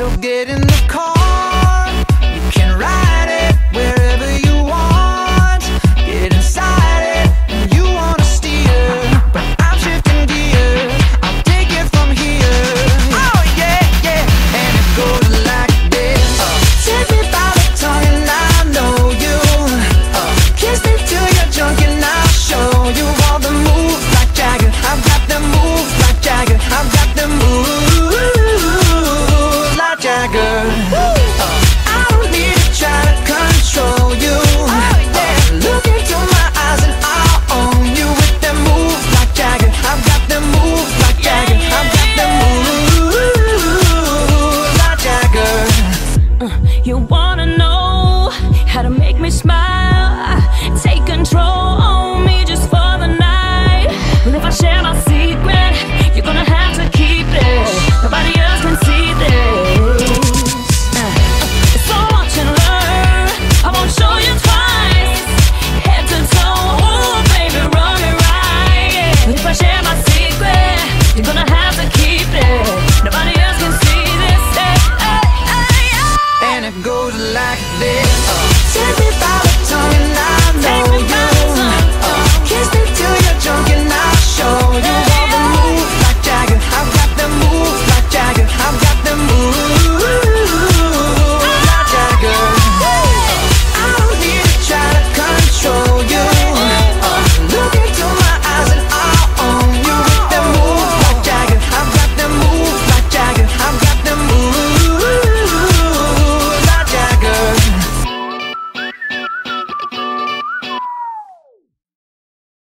So get in now. Take control.